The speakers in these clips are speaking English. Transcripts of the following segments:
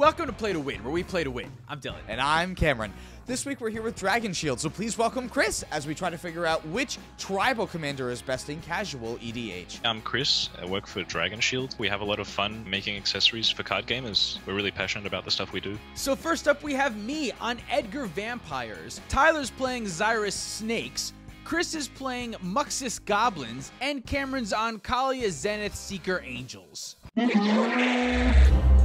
Welcome to Play to Win, where we play to win. I'm Dylan. And I'm Cameron. This week we're here with Dragon Shield, so please welcome Chris as we try to figure out which tribal commander is best in casual EDH. I'm Chris. I work for Dragon Shield. We have a lot of fun making accessories for card gamers. We're really passionate about the stuff we do. So first up, we have me on Edgar Vampires. Tyler's playing Xyris Snakes. Chris is playing Muxus Goblins, and Cameron's on Kaalia Zenith Seeker Angels.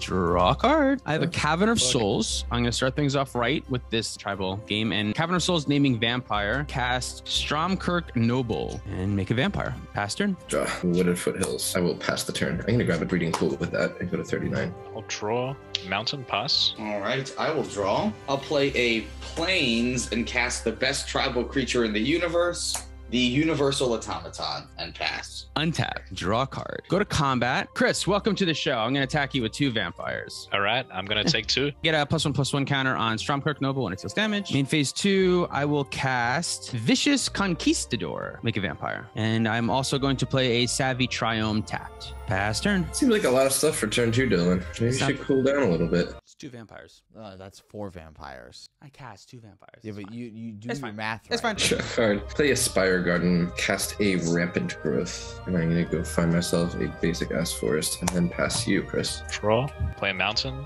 Draw a card. I have a Cavern of Souls. I'm going to start things off right with this tribal game. And Cavern of Souls naming Vampire. Cast Stromkirk Noble and make a vampire. Pass turn. Draw Wooded Foothills. I will pass the turn. I'm going to grab a Breeding Pool with that and go to 39. I'll draw Mountain Pass. All right, I will draw. I'll play a plains and cast the best tribal creature in the universe, the Universal Automaton, and pass. Untap. Draw a card. Go to combat. Chris, welcome to the show. I'm going to attack you with two vampires. All right, I'm going to take two. Get a plus one plus one counter on Stromkirk Noble when it deals damage. Main phase two, I will cast Vicious Conquistador, make a vampire. And I'm also going to play a Savai Triome tapped. Pass turn. Seems like a lot of stuff for turn two, Dylan. Maybe you It's should cool down a little bit. It's two vampires. Uh, that's four vampires. I cast two vampires. Yeah, It's but fine. you, you do That's your fine. math That's right. fine. Fine. Play a Spire Garden, cast a Rampant Growth, and I'm going to go find myself a basic ass forest and then pass you, Chris. Draw, play a Mountain,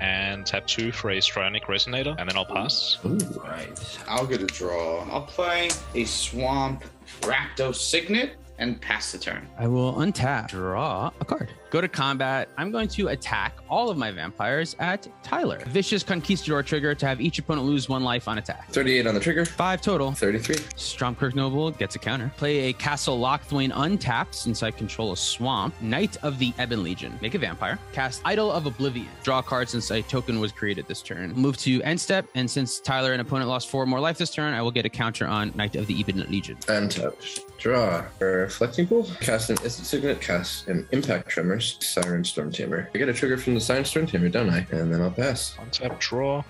and tap two for a Strionic Resonator, and then I'll pass. Ooh. All right, I'll get a draw. I'll play a Swamp Rakdos Signet and pass the turn. I will untap, draw a card. Go to combat. I'm going to attack all of my vampires at Tyler. Vicious Conquistador trigger to have each opponent lose one life on attack. 38 on the trigger. Five total. 33. Stromkirk Noble gets a counter. Play a Castle Locthwain untapped since I control a swamp. Knight of the Ebon Legion. Make a vampire. Cast Idol of Oblivion. Draw a card since a token was created this turn. Move to end step, and since Tyler and opponent lost four more life this turn, I will get a counter on Knight of the Ebon Legion. Untouched. Draw. For Reflecting Pool, cast an Izzet Signet, cast an Impact Tremors, Siren Storm Tamer. I get a trigger from the Siren Storm Tamer, don't I? And then I'll pass. One tap, draw.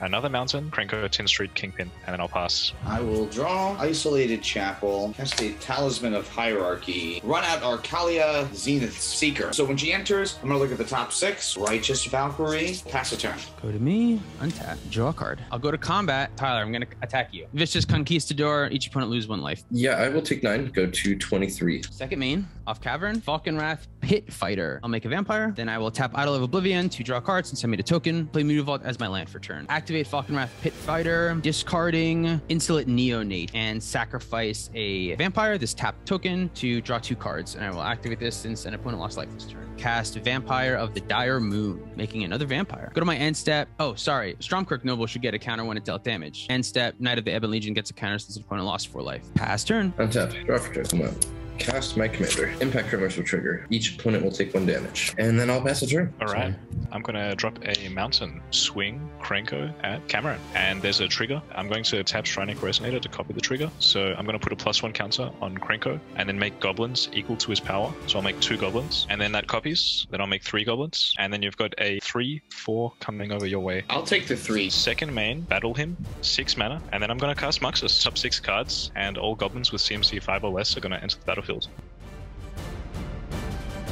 Another Mountain, Krenko, Tin Street, Kingpin, and then I'll pass. I will draw Isolated Chapel, cast a Talisman of Hierarchy, run out Arcalia Zenith Seeker. So when she enters, I'm gonna look at the top six. Righteous Valkyrie, pass a turn. Go to me, untap, draw a card. I'll go to combat. Tyler, I'm going to attack you. Vicious Conquistador. Each opponent lose one life. Yeah, I will take nine, go to 23. Second main, off Cavern, Falkenrath, Pit Fighter. I'll make a vampire. Then I will tap Idol of Oblivion to draw cards and send me a token. Play Mutavault as my land for turn. Activate Falkenrath, Pit Fighter, discarding Insolent Neonate, and sacrifice a vampire, this tap token, to draw two cards. And I will activate this since an opponent lost life this turn. Cast Vampire of the Dire Moon, making another vampire. Go to my end step. Oh, sorry. Stromkirk Noble should get a counter when it dealt damage. End step, Knight of the Ebon Legion gets a counter since an opponent lost four life. Pass turn. Untap. Draw for turn. Come on. Cast my commander. Impact Tremors will trigger. Each opponent will take one damage. And then I'll pass the turn. All right, I'm going to drop a Mountain, swing, Krenko at Cameron. And there's a trigger. I'm going to tap Strionic Resonator to copy the trigger. So I'm going to put a plus one counter on Krenko and then make goblins equal to his power. So I'll make two goblins. And then that copies. Then I'll make three goblins. And then you've got a three, four coming over your way. I'll take the three. Second main, battle him, six mana, and then I'm going to cast Muxus. Top six cards, and all goblins with CMC 5 or less are going to enter the battlefield.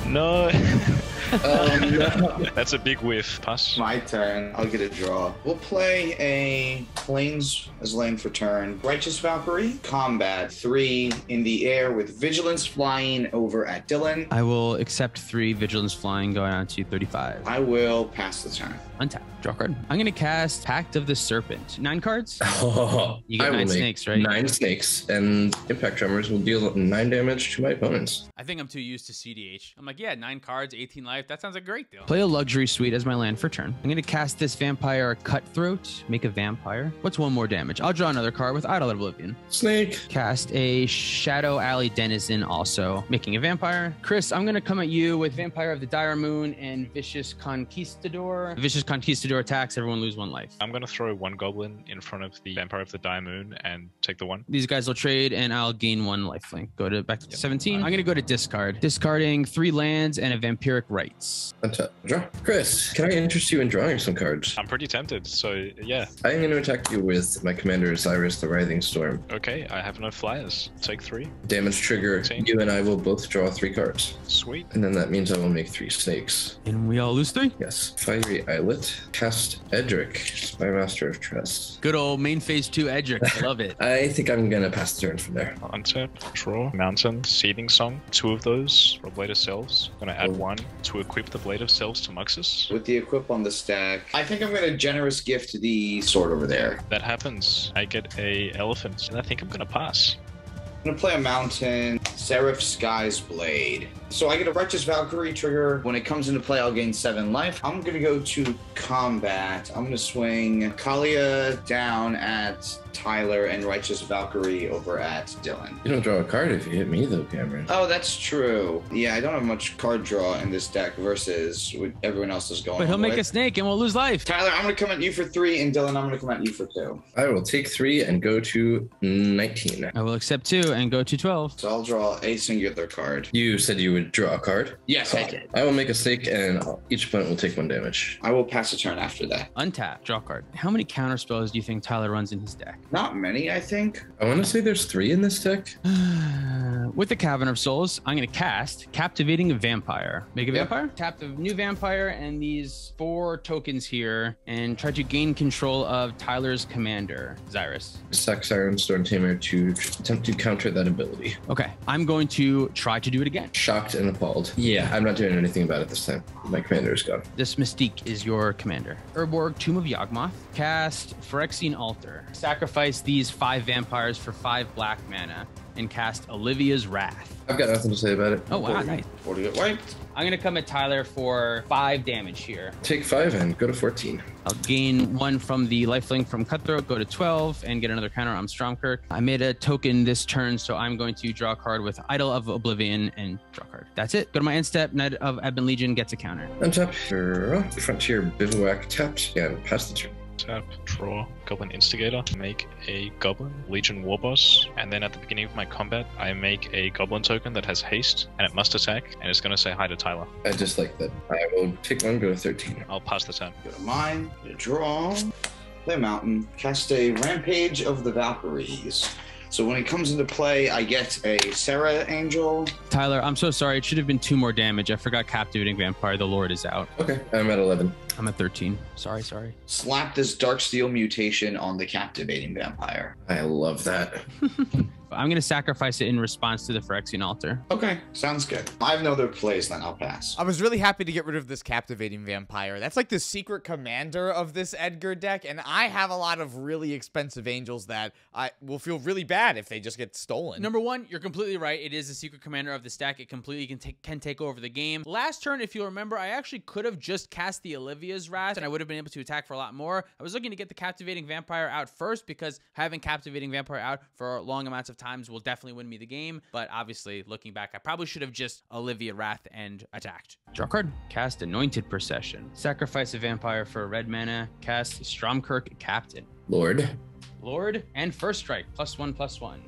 No, Um, that's a big whiff. Pass. My turn. I'll get a draw. We'll play a Plains as land for turn. Righteous Valkyrie. Combat. Three in the air with Vigilance flying over at Dylan. I will accept three Vigilance Flying going on to 35. I will pass the turn. Untap. Draw card. I'm going to cast Pact of the Serpent. Nine cards? Oh, You get I nine snakes, right? Nine snakes, and Impact Tremors will deal nine damage to my opponents. I think I'm too used to CDH. I'm like, yeah, nine cards, 18 life. That sounds like a great deal. Play a luxury suite as my land for turn. I'm going to cast this vampire cutthroat, make a vampire. What's one more damage? I'll draw another card with Idol of Oblivion. Snake. Cast a Shadow Alley Denizen also, making a vampire. Chris, I'm going to come at you with Vampire of the Dire Moon and Vicious Conquistador. Vicious Conquistador attacks, everyone lose one life. I'm going to throw one goblin in front of the Vampire of the Dire Moon and take the one. These guys will trade and I'll gain one lifelink. Go to back to 17. I'm going to go to discard. Discarding three lands and a vampiric right. Knights. Untap. Draw. Chris, can I interest you in drawing some cards? I'm pretty tempted, so yeah. I'm going to attack you with my commander Xyris the Writhing Storm. Okay, I have no flyers. Take three. Damage trigger. Same. You and I will both draw three cards. Sweet. And then that means I will make three snakes. And we all lose three. Yes. Fiery Islet. Cast Edric, my Spymaster of Trest. Good old main phase two Edric. I love it. I think I'm going to pass the turn from there. Untap, draw, mountain, seething song. Two of those for Blade of Selves. Gonna add Oh. one to equip the Blade of Selves to Muxus. With the equip on the stack, I think I'm gonna generous gift the sword over there. That happens. I get a elephant, and I think I'm gonna pass. I'm gonna play a mountain, Seraph Sky's Blade. So I get a Righteous Valkyrie trigger. When it comes into play, I'll gain seven life. I'm gonna go to combat. I'm gonna swing Kaalia down at Tyler and Righteous Valkyrie over at Dylan. You don't draw a card if you hit me, though, Cameron. Oh, that's true. Yeah, I don't have much card draw in this deck versus what everyone else is going But he'll make a snake and we'll lose life. Tyler, I'm gonna come at you for three, and Dylan, I'm gonna come at you for two. I will take three and go to 19. I will accept two and go to 12. So I'll draw a singular card. You said you would draw a card. Yes, I did. I will make a stake, and each opponent will take one damage. I will pass a turn after that. Untap, draw card. How many counter spells do you think Tyler runs in his deck? Not many, I think. I want to say there's three in this deck. With the Cavern of Souls, I'm going to cast Captivating Vampire. Make a Yeah. vampire, tap the new vampire and these four tokens here, and try to gain control of Tyler's commander, Xyris. Sack Siren Storm Tamer to attempt to counter that ability. Okay, I'm going to try to do it again. Shocked and appalled. Yeah, I'm not doing anything about it this time. My commander is gone. This Mystique is your commander. Urborg, Tomb of Yawgmoth. Cast Phyrexian Altar. Sacrifice these five vampires for five black mana and cast Olivia's Wrath. I've got nothing to say about it. Oh, wow, nice. Four to get wiped. I'm going to come at Tyler for five damage here. Take five and go to 14. I'll gain one from the lifelink from Cutthroat, go to 12, and get another counter on Stromkirk. I made a token this turn, so I'm going to draw a card with Idol of Oblivion and draw a card. That's it. Go to my end step. Knight of Ebon Legion gets a counter. Untap your Frontier Bivouac tapped and pass the turn. Tap, draw, Goblin Instigator, make a Goblin, Legion Warboss, and then at the beginning of my combat, I make a Goblin token that has haste, and it must attack, and it's gonna say hi to Tyler. I just like that. I will take one, go to 13. I'll pass the turn. Go to mine. Get a draw. Play a mountain. Cast a Rampage of the Valkyries. So when it comes into play, I get a Serra Angel. Tyler, I'm so sorry. It should have been two more damage. I forgot Captivating Vampire. The Lord is out. Okay, I'm at 11. I'm at 13. Sorry, sorry. Slap this Dark Darksteel mutation on the Captivating Vampire. I love that. I'm going to sacrifice it in response to the Phyrexian Altar. Okay, sounds good. I have no other plays, then I'll pass. I was really happy to get rid of this captivating vampire. That's like the secret commander of this Edgar deck, and I have a lot of really expensive angels that I will feel really bad if they just get stolen. Number one, you're completely right. It is the secret commander of the stack. It completely can take can take over the game. Last turn, if you remember, I actually could have just cast the Olivia's Wrath, and I would have been able to attack for a lot more. I was looking to get the captivating vampire out first because having captivating vampire out for long amounts of times will definitely win me the game. But obviously, looking back, I probably should have just Olivia Wrath and attacked. Draw card. Cast Anointed Procession. Sacrifice a vampire for a red mana. Cast Stromkirk Captain. Lord. Lord and First Strike. Plus one, plus one.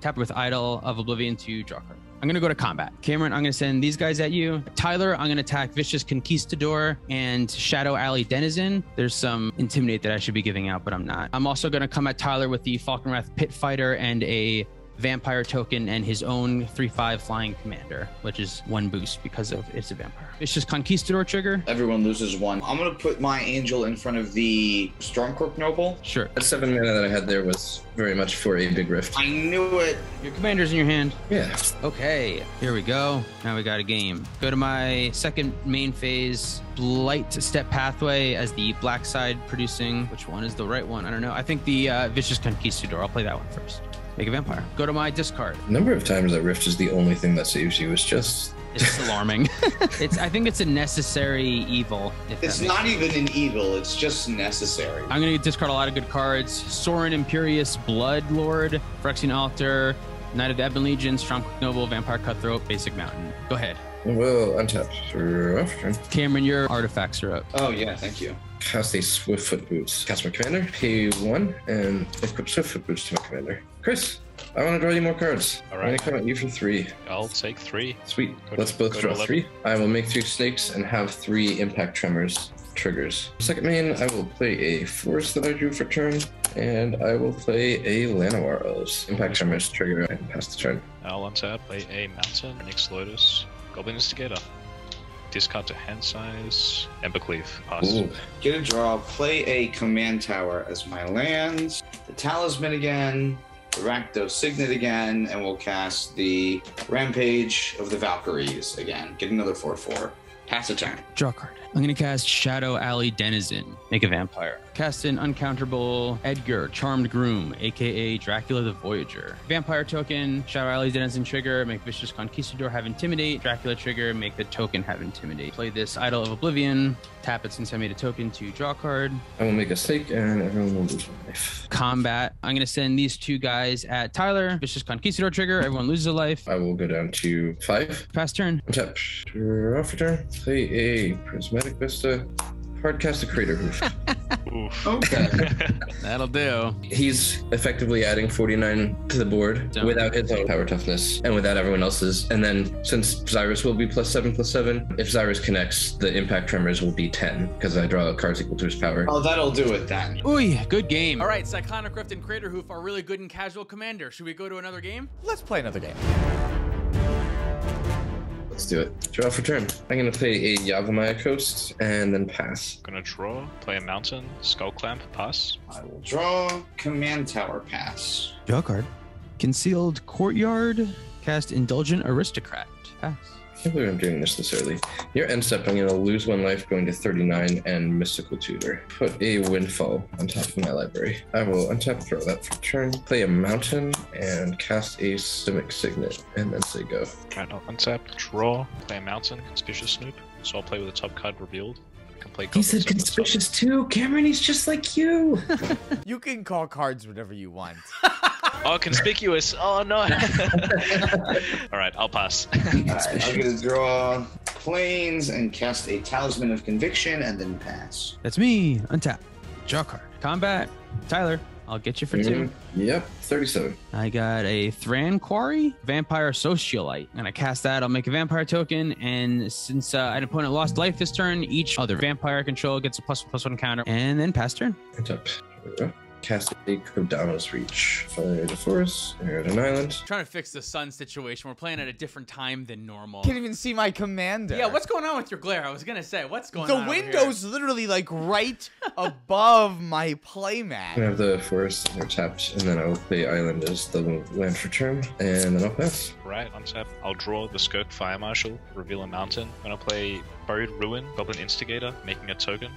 Tap with Idol of Oblivion to draw card. I'm going to go to combat. Cameron, I'm going to send these guys at you. Tyler, I'm going to attack Vicious Conquistador and Shadow Alley Denizen. There's some Intimidate that I should be giving out, but I'm not. I'm also going to come at Tyler with the Falkenrath Pit Fighter and a vampire token and his own 3-5 flying commander, which is one boost because of it's a vampire. Vicious Conquistador trigger. Everyone loses one. I'm gonna put my angel in front of the Stromkirk Noble. Sure. That seven mana that I had there was very much for a big rift. I knew it. Your commander's in your hand. Yeah. Okay, here we go. Now we got a game. Go to my second main phase, Blight Step Pathway as the black side producing. Which one is the right one? I don't know. I think the uh, Vicious Conquistador. I'll play that one first. Make a vampire. Go to my discard. Number of times that rift is the only thing that saves you is just It's alarming. it's. I think it's a necessary evil. It's makes not even an evil. It's just necessary. I'm gonna discard a lot of good cards. Sorin Imperious Blood Lord, Phyrexian Altar, Knight of the Ebon Legion, Strong Noble, Vampire Cutthroat, Basic Mountain. Go ahead. well untap. Draw. Turn. Cameron, your artifacts are up. Oh yeah, thank you. Cast a Swiftfoot Boots. Cast my commander. Pay one and equip Swiftfoot Boots to my commander. Chris. I want to draw you more cards. All right. I'm right. gonna come at you for three. I'll take three. Sweet. Go Let's to- both draw three. I will make three snakes and have three impact tremors triggers. Second main, I will play a force that I drew for turn, and I will play a Llanowar Elves. Impact tremors trigger and pass the turn. I'll untap, play a mountain, Nyx Lotus, Goblin Instigator. Discard to hand size, Ember Cleave. Pass. Ooh. Get a draw. Play a command tower as my lands. The talisman again. The Rakdos Signet again, and we'll cast the Rampage of the Valkyries again. Get another 4 4. Pass a turn. Draw card. I'm gonna cast Shadow Alley Denizen. Make a vampire. Cast an uncounterable Edgar, Charmed Groom, aka Dracula the Voyager. Vampire token, Shadow Alley Denizen trigger, make Vicious Conquistador have Intimidate. Dracula trigger, make the token have Intimidate. Play this Idol of Oblivion, tap it since I made a token to draw a card. I will make a stake and everyone will lose one life. Combat. I'm gonna send these two guys at Tyler. Vicious Conquistador trigger, everyone loses a life. I will go down to five. Pass turn. Tap. Draw for turn. Play a Prismatic Vista. Hard cast a Crater Hoof. Oof. Okay. That'll do. He's effectively adding 49 to the board Done. without his own power toughness and without everyone else's. And then since Xyris will be plus seven plus seven, if Xyris connects, the impact tremors will be 10 because I draw cards equal to his power. oh, that'll do it then. Ooh, good game. All right, Cyclonic Rift and Crater Hoof are really good in casual commander. Should we go to another game? Let's play another game. Let's do it. Draw for turn. I'm going to play a Yavimaya Coast and then pass. Gonna draw, play a mountain, Skull Clamp, pass. I will draw command tower pass. Draw card. Concealed Courtyard. Cast Indulgent Aristocrat. Pass. I can't believe I'm doing this this early. Your end step, I'm going to lose one life going to 39 and Mystical Tutor. Put a Windfall on top of my library. I will untap, draw that for turn. Play a Mountain and cast a Simic Signet and then say go. Right, I'll untap, draw, play a mountain, Conspicuous Snoop. So I'll play with the top card revealed. I can play He said goblins at the top. conspicuous too. Cameron, he's just like you. You can call cards whatever you want. Oh, conspicuous! Oh no! All right, I'll pass. Alright, I'm gonna draw planes and cast a talisman of conviction and then pass. That's me. Untap. Draw card. Combat. Tyler. I'll get you for two. Mm, Yep, 37. I got a Thran Quarry, Vampire Socialite. And I'm gonna cast that. I'll make a vampire token, and since uh, an opponent lost life this turn, each other vampire control gets a plus one plus one counter, and then pass turn. Untap. There we go. Cast a Kodama's Reach. Fire the forest. Add an island. trying to fix the sun situation. We're playing at a different time than normal. Can't even see my commander. Yeah, what's going on with your glare? I was gonna say, what's going the on? over here? window's literally like right above my I have the forest and they're tapped, and then I will play island as the land for turn, and then I'll pass. right, untap. I'll draw the Skirk Fire Marshal, reveal a mountain. I'm gonna play Buried Ruin, Goblin Instigator, making a token.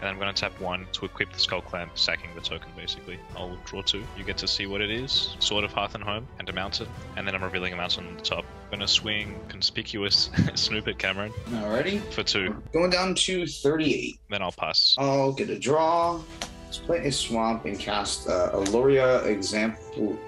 And I'm gonna tap one to equip the Skull Clamp, sacking the token basically. I'll draw two. You get to see what it is. Sword of Hearth and Home, and a mountain. And then I'm revealing a mountain on the top. I'm gonna swing Conspicuous Snoop at Cameron Alrighty. for two. Going down to 38. Then I'll pass. I'll get a draw. Let's play a swamp and cast uh, Aluria example.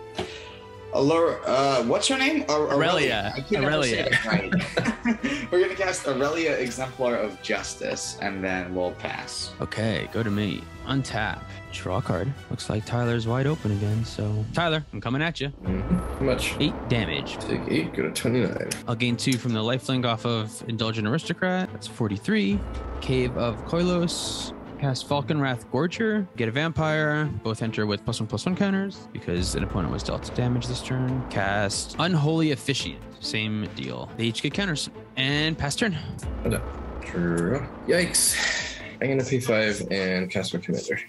Allure, uh, what's her name? Ar- Aurelia. I can't ever say Aurelia. it right. We're gonna cast Aurelia Exemplar of Justice, and then we'll pass. Okay, go to me. Untap. Draw card. Looks like Tyler's wide open again. So Tyler, I'm coming at you. Mhm. How much? Eight damage. Take eight, go to 29. I'll gain two from the lifelink off of Indulgent Aristocrat. That's 43. Cave of Koilos. Cast Falkenrath Gorger. Get a vampire. Both enter with plus one plus one counters because an opponent was dealt damage this turn. Cast Unholy Officiant. Same deal. They each get counters. And pass turn. Draw. Yikes. I'm gonna pay five and cast my commander.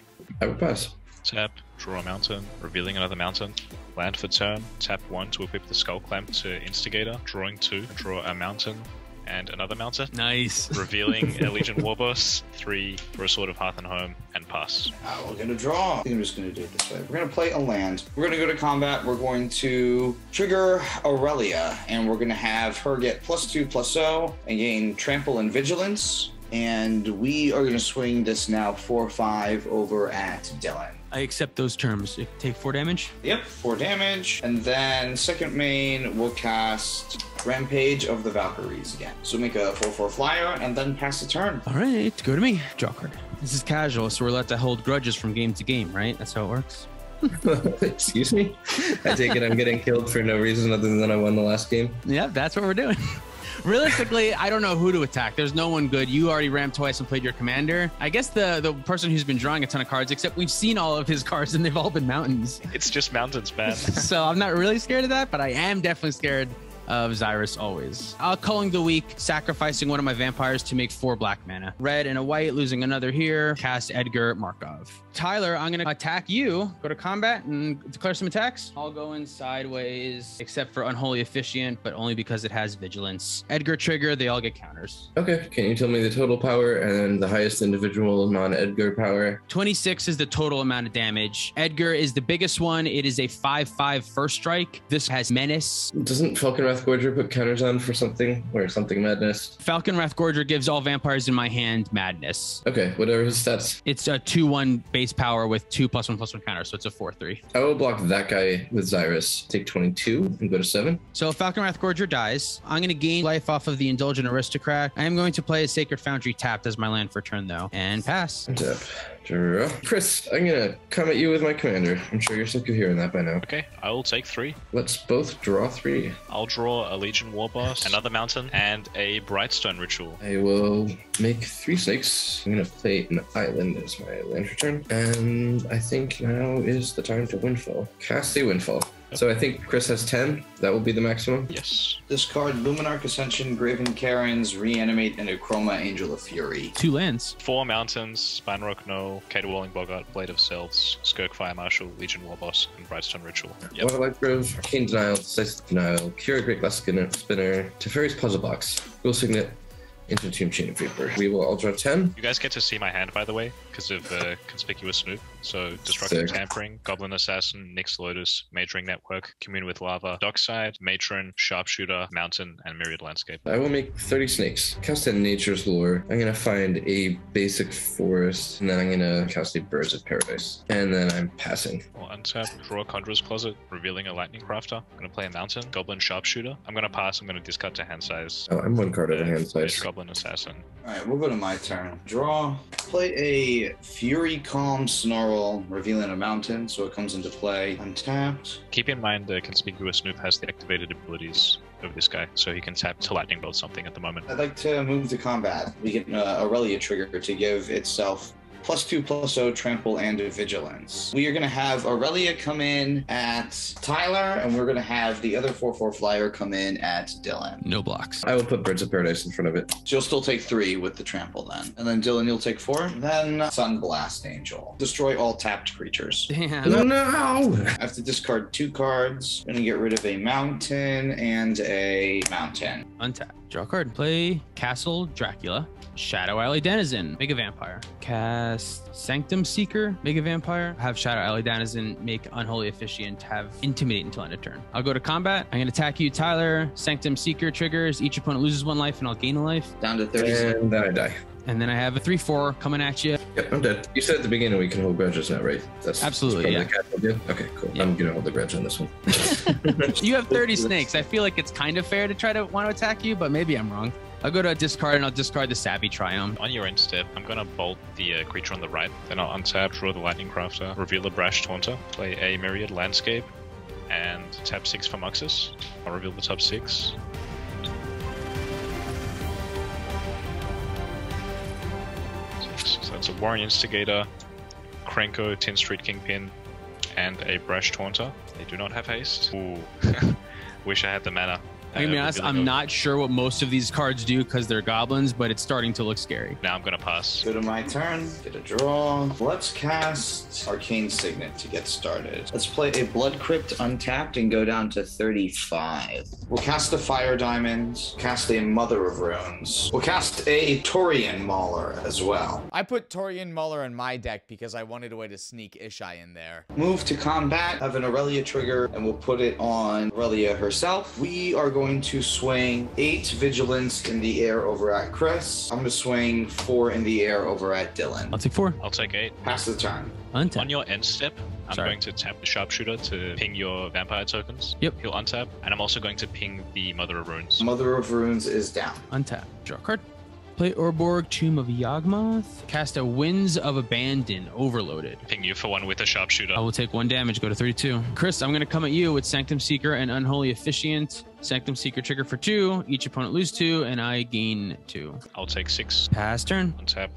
I will pass. Tap, draw a mountain, revealing another mountain. Land for turn, tap one to equip the Skull Clamp to Instigator, drawing two, draw a mountain and another mountain. Nice. Revealing a Legion Warboss, three for a Sword of Hearth and Home, and pass. Uh, we're gonna draw. I think I'm just gonna do it this way. We're gonna play a land. We're gonna go to combat. We're going to trigger Aurelia, and we're gonna have her get plus two plus zero and gain trample and vigilance. And we are gonna swing this now four five over at Dylan. I accept those terms. Take four damage. Yep, four damage. And then second main, we'll cast Rampage of the Valkyries again. So make a 4 4 flyer and then pass the turn. All right, go to me. Draw card. This is casual, so we're allowed to hold grudges from game to game, right? That's how it works. Excuse me? I take it I'm getting killed for no reason other than I won the last game. Yep, that's what we're doing. Realistically, I don't know who to attack. There's no one good. You already rammed twice and played your commander. I guess the the person who's been drawing a ton of cards, except we've seen all of his cards and they've all been mountains. It's just mountains, man. so I'm not really scared of that, but I am definitely scared of Xyris always. I'll culling the weak, sacrificing one of my vampires to make four black mana. Red and a white, losing another here. Cast Edgar Markov. Tyler, I'm gonna attack you. Go to combat and declare some attacks. I'll go in sideways, except for Unholy Officiant, but only because it has Vigilance. Edgar trigger, they all get counters. Okay, can you tell me the total power and the highest individual non Edgar power? 26 is the total amount of damage. Edgar is the biggest one. It is a 5-5 first strike. This has Menace. Doesn't Falcon Wrath Gorger put counters on for something or something madness? Falkenrath Gorger gives all vampires in my hand Madness. Okay, whatever his stats. It's a 2-1 base power with two plus one plus one counter, so it's a 4-3. I will block that guy with Xyris. Take 22 and go to 7. So Falkenrath Gorger dies. I'm going to gain life off of the Indulgent Aristocrat. I am going to play a Sacred Foundry tapped as my land for turn, though, and pass. Tap. Draw. Chris, I'm gonna come at you with my commander. I'm sure you're sick of hearing that by now. okay, I will take three. Let's both draw three. I'll draw a Legion War Boss, another mountain, and a Brightstone Ritual. I will make three snakes. I'm gonna play an island as my land return. And I think now is the time to windfall. Cast a windfall. So I think Chris has 10. That will be the maximum. Yes. Discard Luminarch Ascension, Graven Cairns, Reanimate, and a Chroma Angel of Fury. Two lands. Four mountains, Spinerock Knoll, Caterwauling Boggart, Blade of Selves, Skirk Fire Marshal, Legion War Boss, and Brightstone Ritual. Yep. Waterlogged Grove, Arcane Denial, Decisive Denial, Cure Great Glass Spinner, Spinner, Teferi's Puzzle Box, Will Signet, into Tomb Chain of Vapor. We will all draw 10. You guys get to see my hand, by the way, because of uh, Conspicuous Snoop. So, Destructive Sick. Tampering, Goblin Assassin, Nyx Lotus, Majoring Network, Commune with Lava, Dockside, Matron, Sharpshooter, Mountain, and Myriad Landscape. I will make 30 snakes. Cast a Nature's Lore. I'm gonna find a basic forest, and then I'm gonna cast a Birds of Paradise. And then I'm passing. Or untap, draw a Conjurer's Closet, revealing a Lightning Crafter. I'm going to play a Mountain, Goblin Sharpshooter. I'm going to pass, I'm going to discard to hand size. Oh, I'm one card over hand size. Goblin Assassin. Alright, we'll go to my turn. Draw. Play a Fury Calm Snarl, revealing a mountain, so it comes into play. Untapped. Keep in mind the Conspicuous Snoop has the activated abilities of this guy, so he can tap to Lightning Bolt something at the moment. I'd like to move to combat. We get uh, Aurelia trigger to give itself plus two, plus oh, O, trample, and vigilance. We are going to have Aurelia come in at Tyler, and we're going to have the other 4 4 flyer come in at Dylan. No blocks. I will put Birds of Paradise in front of it. So you'll still take three with the trample then. And then Dylan, you'll take four. Then Sunblast Angel. Destroy all tapped creatures. Damn. No, no! I have to discard two cards. Gonna get rid of a mountain and a mountain. Untap. Draw a card. Play Castle Dracula. Shadow Alley Denizen. Make a vampire. Cast Sanctum Seeker. Make a vampire. Have Shadow Alley Denizen make Unholy Officiant. Have Intimidate until end of turn. I'll go to combat. I'm going to attack you, Tyler. Sanctum Seeker triggers. Each opponent loses one life and I'll gain a life. Down to 30 And then I die. And then I have a 3 4 coming at you. Yep, I'm dead. You said at the beginning we can hold grudges now, right? That's Absolutely, that's part of the castle? Okay, cool. Yeah. I'm gonna hold the grudge on this one. You have 30 snakes. I feel like it's kind of fair to try to want to attack you, but maybe I'm wrong. I'll go to discard and I'll discard the Savai Triome. On your end step, I'm going to bolt the uh, creature on the right, then I'll untap, draw the Lightning Crafter, reveal a Brash Taunter, play a Myriad Landscape, and tap 6 for Muxus. I'll reveal the top 6. Warren Instigator, Krenko, Tin Street Kingpin, and a Brash Taunter. They do not have haste. Ooh. Wish I had the mana. I'm gonna be honest, I'm not sure what most of these cards do because they're goblins, but it's starting to look scary. Now I'm gonna pass. Go to my turn, get a draw. Let's cast Arcane Signet to get started. Let's play a Blood Crypt untapped and go down to 35. We'll cast a Fire Diamond, cast a Mother of Runes. We'll cast a Taurean Mauler as well. I put Taurean Mauler in my deck because I wanted a way to sneak Ishai in there. Move to combat, have an Aurelia trigger, and we'll put it on Aurelia herself. We are going to swing eight vigilance in the air over at Chris. I'm going to swing four in the air over at Dylan. I'll take four. I'll take 8. Pass the turn. Untap. On your end step, I'm Sorry. going to tap the sharpshooter to ping your vampire tokens. Yep. He'll untap, and I'm also going to ping the Mother of Runes. Mother of Runes is down. Untap. Draw a card. Play Urborg, Tomb of Yawgmoth. Cast a Winds of Abandon, overloaded. Ping you for one with a sharpshooter. I will take one damage, go to 32. Chris, I'm going to come at you with Sanctum Seeker and Unholy Officiant. Sanctum Seeker trigger for two. Each opponent lose two, and I gain two. I'll take six. Pass turn. Untap,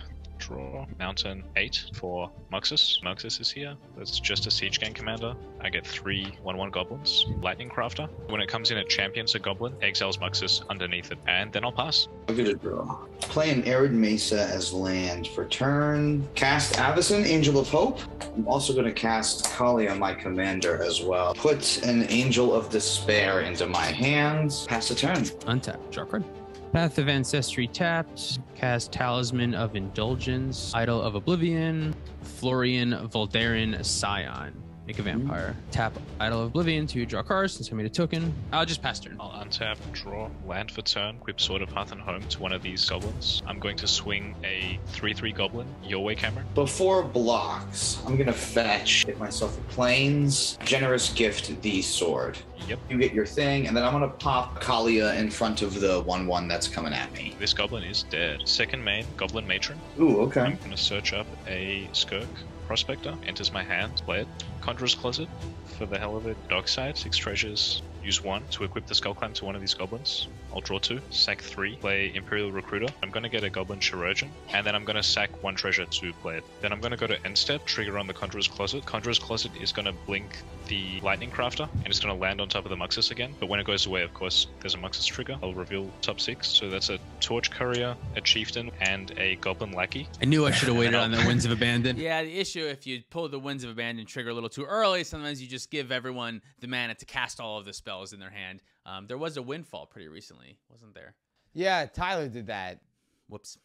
draw. Mountain eight for Muxus. Muxus is here. That's just a siege gang commander. I get three 1-1 goblins. Lightning Crafter. When it comes in, it champions a goblin, exiles Muxus underneath it, and then I'll pass. I'm gonna draw. Play an Arid Mesa as land for turn. Cast Avacyn, Angel of Hope. I'm also gonna cast Kaalia, my commander, as well. Put an Angel of Despair into my hands. Pass a turn. Untap. Draw card. Path of Ancestry tapped. Cast Talisman of Indulgence. Idol of Oblivion. Florian Voldaren Scion. Make a vampire. Mm-hmm. Tap Idol of Oblivion to draw cards and send me a token. I'll just pass turn. I'll untap, draw, land for turn, equip Sword of Hearth and Home to one of these goblins. I'm going to swing a 3-3 goblin your way, Cameron. Before blocks, I'm gonna fetch, get myself a planes, generous gift the sword. Yep. You get your thing, and then I'm gonna pop Kaalia in front of the 1 1 that's coming at me. This goblin is dead. Second main, Goblin Matron. Ooh, okay. I'm going to search up a Skirk Prospector, enters my hand, play it. Conjurer's Closet, for the hell of it. Dockside, six treasures, use one to equip the Skull Clamp to one of these goblins. I'll draw two, sack three, play Imperial Recruiter. I'm to get a Goblin Chirurgeon, and then I'm to sack one treasure to play it. Then I'm to go to end step, trigger on the Conjurer's Closet. Conjurer's Closet is to blink the Lightning Crafter, and it's going to land on top of the Muxus again. But when it goes away, of course, there's a Muxus trigger. I'll reveal top six. So that's a Torch Courier, a Chieftain, and a Goblin Lackey. I knew I should have waited on the Winds of Abandon. Yeah, the issue if you pull the Winds of Abandon trigger a little too early, sometimes you just give everyone the mana to cast all of the spells in their hand. Um, there was a windfall pretty recently, wasn't there? Yeah, Tyler did that. Whoops.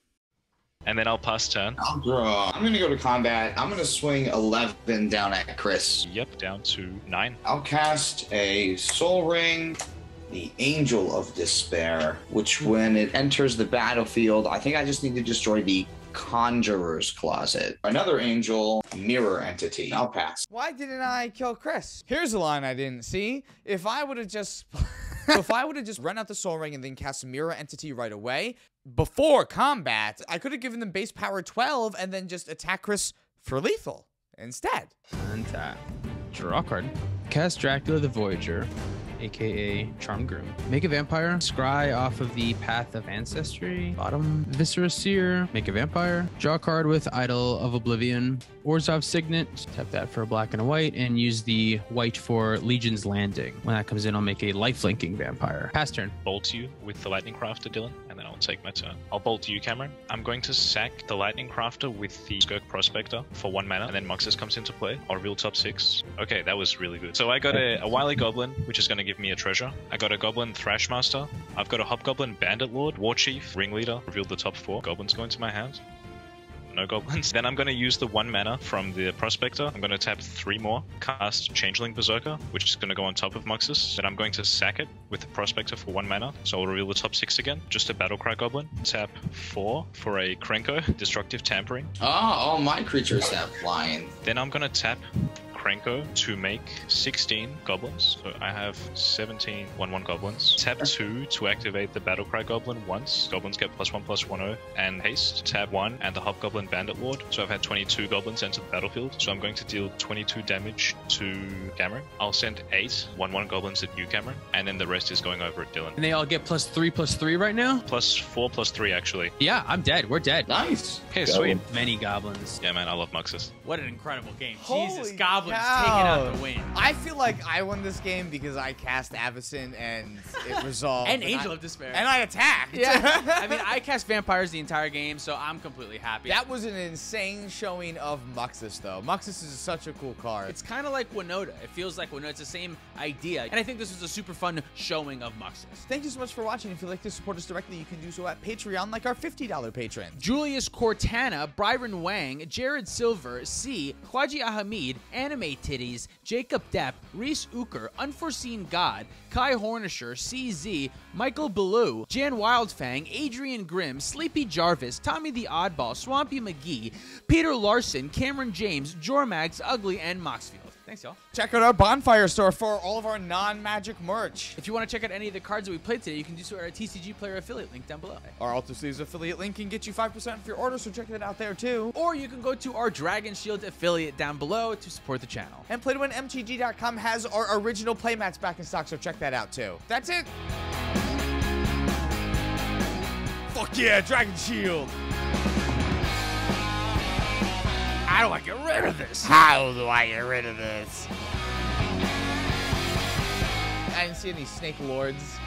And then I'll pass turn. Oh, I'll draw. I'm gonna go to combat. I'm gonna swing 11 down at Chris. Yep, down to nine. I'll cast a Sol Ring, the Angel of Despair, which when it enters the battlefield, I think I just need to destroy the Conjurer's Closet. Another angel, mirror entity. I'll pass. Why didn't I kill Chris? Here's a line I didn't see. If I would have just if I would have just run out the Sol Ring and then cast a mirror entity right away before combat, I could have given them base power 12 and then just attack Chris for lethal instead. Untap. Draw a card. Cast Dracula the Voyager, aka Charm Groom. Make a vampire. Scry off of the Path of Ancestry. Bottom. Viscera Seer. Make a vampire. Draw a card with Idol of Oblivion. Orzhov Signet. Tap that for a black and a white, and use the white for Legion's Landing. When that comes in, I'll make a lifelinking vampire. Pass turn. bolt you with the Lightning Crafter, Dylan, and then I'll take my turn. I'll bolt you, Cameron. I'm going to sack the Lightning Crafter with the Skirk Prospector for one mana, and then Muxus comes into play. I'll reveal top six. Okay, that was really good. So I got a, a Wily Goblin, which is going to give me a treasure. I got a Goblin Trashmaster. I've got a Hobgoblin Bandit Lord, War Chief, Ringleader. Revealed the top four. Goblins go into my hand no goblins. Then I'm going to use the one mana from the Prospector. I'm going to tap three more, cast Changeling Berserker, which is going to go on top of Muxus. Then I'm going to sack it with the Prospector for one mana, so I'll reveal the top six again. Just a Battlecry Goblin. Tap four for a Krenko, Destructive Tampering. Oh, all my creatures have flying. Then I'm going to tap Krenko to make 16 goblins. So I have 17 1-1 goblins. Tap 2 to activate the Battlecry Goblin once. Goblins get plus 1 plus 1 0 and haste. Tap 1 and the Hobgoblin Bandit Ward. So I've had 22 goblins enter the battlefield. So I'm going to deal 22 damage to Cameron. I'll send 8 1-1 goblins at you, Cameron. And then the rest is going over at Dylan. And they all get plus three, plus three right now? Plus 4 plus 3 actually. Yeah, I'm dead. We're dead. Nice. Okay, Go. sweet. Many goblins. Yeah, man, I love Muxus. What an incredible game. Holy Jesus, Goblins cow. Taking out the win. I feel like I won this game because I cast Avacyn and it resolved. And I- Angel of Despair. And I attacked. yeah. I mean, I cast vampires the entire game, so I'm completely happy. That was an insane showing of Muxus, though. Muxus is such a cool card. It's kind of like Winota. It feels like Winota. It's the same idea. And I think this was a super fun showing of Muxus. Thank you so much for watching. If you'd like to support us directly, you can do so at Patreon, like our $50 patron. Julius Cortana, Byron Wang, Jared Silver, C, Khwaji Ahmed, Anime Titties, Jacob Depp, Reese Uker, Unforeseen God, Kai Hornisher, CZ, Michael Ballou, Jan Wildfang, Adrian Grimm, Sleepy Jarvis, Tommy the Oddball, Swampy McGee, Peter Larson, Cameron James, Jormax, Ugly, and Moxfield. Thanks, y'all. Check out our bonfire store for all of our non-magic merch. If you want to check out any of the cards that we played today, you can do so at our TCG Player affiliate link down below. Our Alter Sleeves affiliate link can get you 5% for your order, so check it out there too. Or you can go to our Dragon Shield affiliate down below to support the channel. And PlayToWinMTG.com has our original playmats back in stock, so check that out too. That's it. Fuck yeah, Dragon Shield. How do I get rid of this? How do I get rid of this? I didn't see any snake lords.